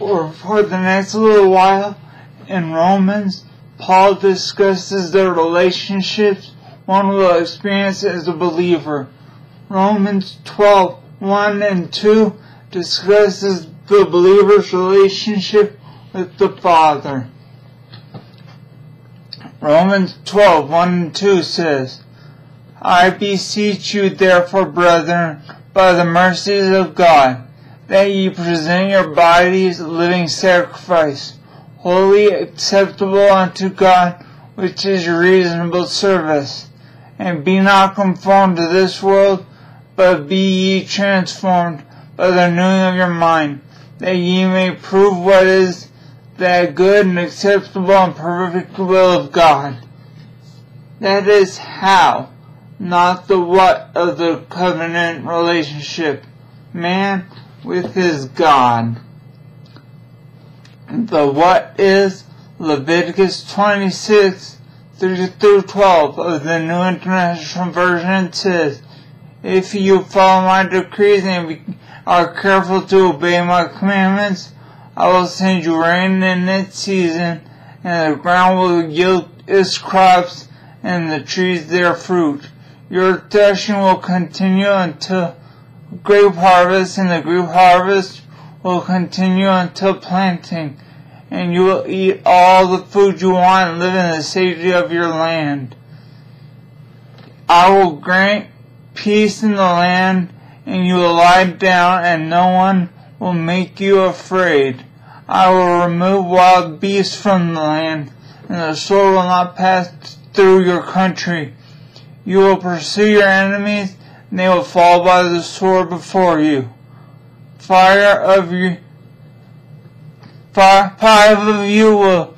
or for the next little while in Romans, Paul discusses the relationships one will experience as a believer. Romans 12, 1 and 2 discusses the believer's relationship with the Father. Romans 12, 1 and 2 says, I beseech you therefore, brethren, by the mercies of God, that ye present your bodies a living sacrifice, holy acceptable unto God, which is your reasonable service. And be not conformed to this world, but be ye transformed by the renewing of your mind, that ye may prove what is that good and acceptable and perfect will of God. That is how, not the what of the covenant relationship. Man with his God. The what is Leviticus 26 3 through 12 of the New International Version says, If you follow my decrees and are careful to obey my commandments, I will send you rain in its season, and the ground will yield its crops, and the trees their fruit. Your threshing will continue until grape harvest, and the grape harvest will continue until planting, and you will eat all the food you want and live in the safety of your land. I will grant peace in the land, and you will lie down, and no one will make you afraid. I will remove wild beasts from the land, and the sword will not pass through your country. You will pursue your enemies, and they will fall by the sword before you. Fire of you, five of you will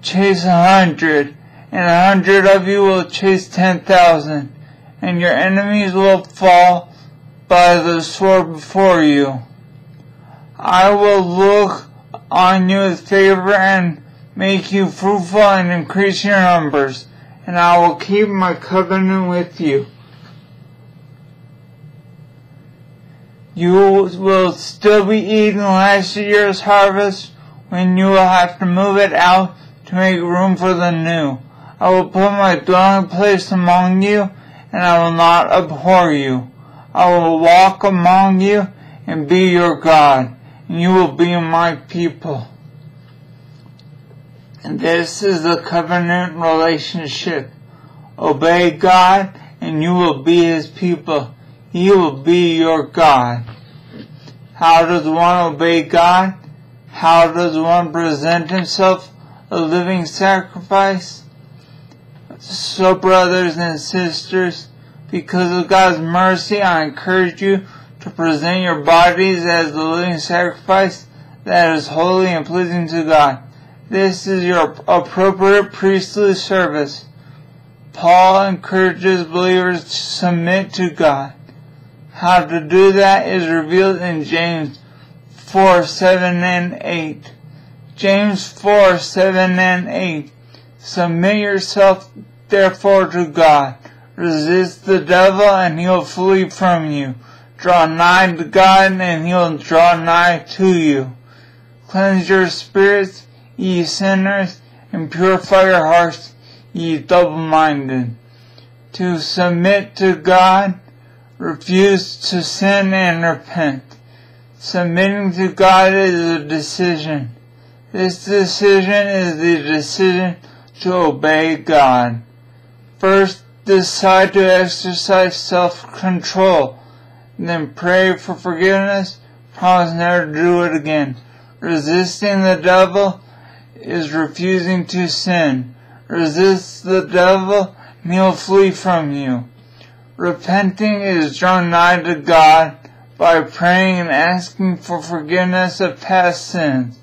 chase a hundred, and a hundred of you will chase ten thousand, and your enemies will fall by the sword before you. I will look on you with favor and make you fruitful and increase your numbers, and I will keep my covenant with you. You will still be eating last year's harvest when you will have to move it out to make room for the new. I will put my dwelling place among you, and I will not abhor you. I will walk among you and be your God, and you will be my people. And this is the covenant relationship. Obey God, and you will be his people. He will be your God. How does one obey God? How does one present himself a living sacrifice? So, brothers and sisters, because of God's mercy, I encourage you to present your bodies as the living sacrifice that is holy and pleasing to God. This is your appropriate priestly service. Paul encourages believers to submit to God. How to do that is revealed in James 4, 7 and 8. James 4, 7 and 8. Submit yourself therefore to God. Resist the devil and he'll flee from you. Draw nigh to God and he'll draw nigh to you. Cleanse your spirits, ye sinners, and purify your hearts, ye double-minded. To submit to God, refuse to sin and repent. Submitting to God is a decision. This decision is the decision to obey God. First, decide to exercise self-control. Then pray for forgiveness. Promise never to do it again. Resisting the devil is refusing to sin. Resist the devil and he'll flee from you. Repenting is drawn nigh to God by praying and asking for forgiveness of past sins.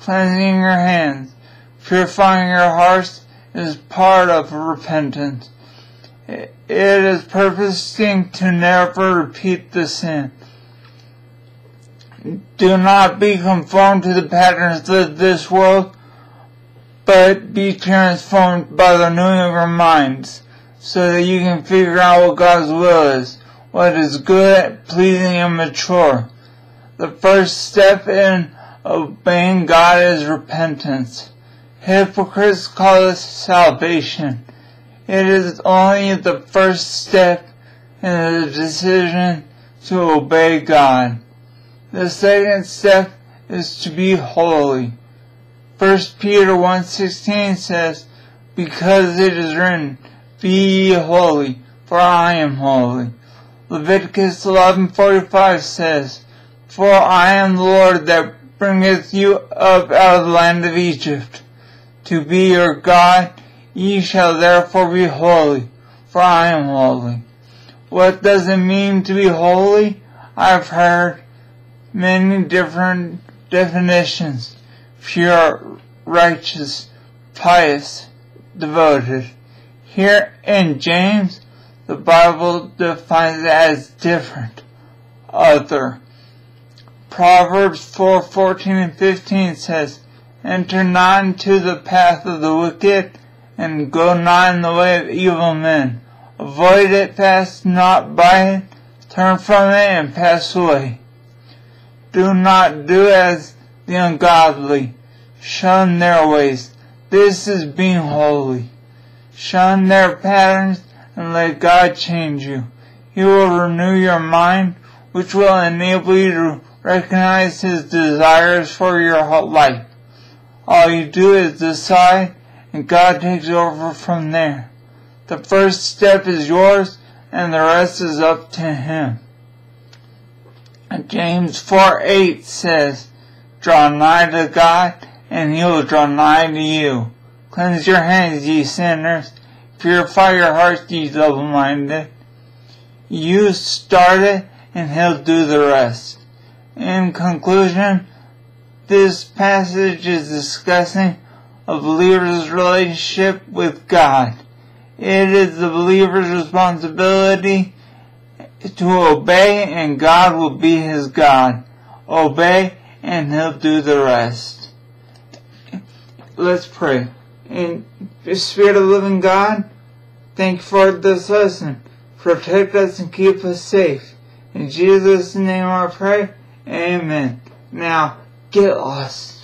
Cleansing your hands, purifying your hearts is part of repentance. It is purposing to never repeat the sin. Do not be conformed to the patterns of this world, but be transformed by the renewing of your minds, so that you can figure out what God's will is, what is good, pleasing, and mature. The first step in obeying God is repentance. Hypocrites call this salvation. It is only the first step in the decision to obey God. The second step is to be holy. 1 Peter 1.16 says, Because it is written, Be holy, for I am holy. Leviticus 11.45 says, For I am the Lord that bringeth you up out of the land of Egypt. To be your God, ye shall therefore be holy, for I am holy. What does it mean to be holy? I've heard many different definitions. Pure, righteous, pious, devoted. Here in James, the Bible defines it as different, other. Proverbs 4, 14 and 15 says, Enter not into the path of the wicked, and go not in the way of evil men. Avoid it, pass not by it, turn from it, and pass away. Do not do as the ungodly. Shun their ways. This is being holy. Shun their patterns and let God change you. He will renew your mind, which will enable you to recognize His desires for your whole life. All you do is decide, and God takes over from there. The first step is yours, and the rest is up to Him. James 4 8 says, Draw nigh to God, and He will draw nigh to you. Cleanse your hands, ye sinners. Purify your hearts, ye double minded. You start it, and He'll do the rest. In conclusion, this passage is discussing a believer's relationship with God. It is the believer's responsibility to obey and God will be his God. Obey and he'll do the rest. Let's pray. The Spirit of living God, thank you for this lesson. Protect us and keep us safe. In Jesus' name I pray. Amen. Now, get lost.